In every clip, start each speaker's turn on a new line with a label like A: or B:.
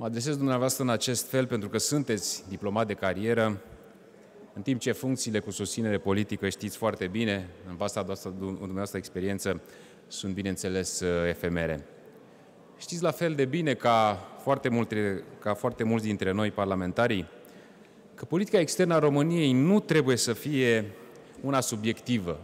A: Mă adresez dumneavoastră în acest fel pentru că sunteți diplomat de carieră, în timp ce funcțiile cu susținere politică știți foarte bine, în vasta dumneavoastră experiență, sunt bineînțeles efemere. Știți la fel de bine ca foarte, multe, ca foarte mulți dintre noi parlamentarii că politica externă a României nu trebuie să fie una subiectivă,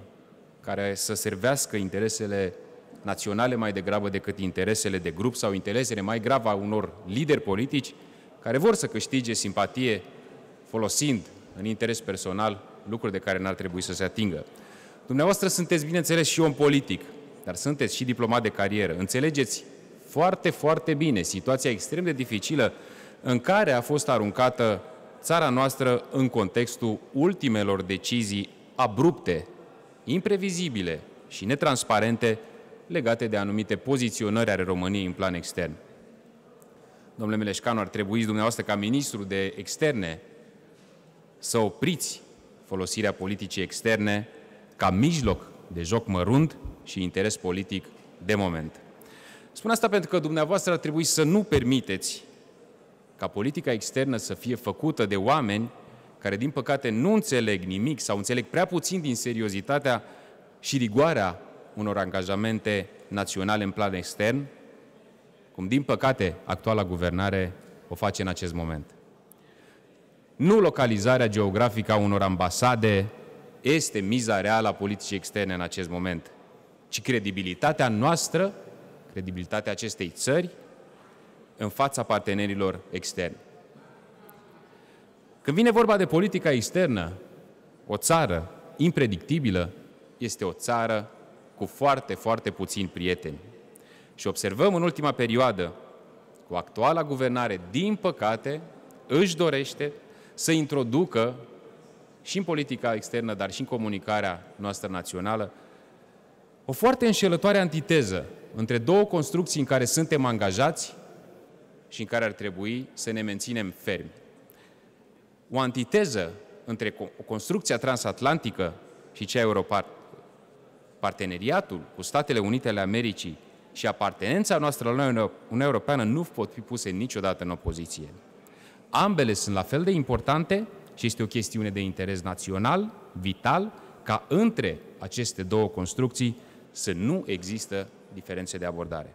A: care să servească interesele naționale mai degrabă decât interesele de grup sau interesele mai grave a unor lideri politici care vor să câștige simpatie folosind în interes personal lucruri de care n-ar trebui să se atingă. Dumneavoastră sunteți, bineînțeles, și om politic, dar sunteți și diplomat de carieră. Înțelegeți foarte, foarte bine situația extrem de dificilă în care a fost aruncată țara noastră în contextul ultimelor decizii abrupte, imprevizibile și netransparente legate de anumite poziționări ale României în plan extern. Domnule Meleșcanu, ar trebui dumneavoastră ca ministru de externe să opriți folosirea politicii externe ca mijloc de joc mărunt și interes politic de moment. Spun asta pentru că dumneavoastră ar trebui să nu permiteți ca politica externă să fie făcută de oameni care, din păcate, nu înțeleg nimic sau înțeleg prea puțin din seriozitatea și rigoarea unor angajamente naționale în plan extern, cum, din păcate, actuala guvernare o face în acest moment. Nu localizarea geografică a unor ambasade este miza reală a politicii externe în acest moment, ci credibilitatea noastră, credibilitatea acestei țări în fața partenerilor externi. Când vine vorba de politica externă, o țară impredictibilă este o țară cu foarte, foarte puțini prieteni. Și observăm în ultima perioadă, cu actuala guvernare, din păcate, își dorește să introducă și în politica externă, dar și în comunicarea noastră națională, o foarte înșelătoare antiteză între două construcții în care suntem angajați și în care ar trebui să ne menținem fermi. O antiteză între o construcție transatlantică și cea europeană, parteneriatul cu Statele Unite ale Americii și apartenența noastră la Uniunea Europeană nu pot fi puse niciodată în opoziție. Ambele sunt la fel de importante și este o chestiune de interes național, vital, ca între aceste două construcții să nu există diferențe de abordare.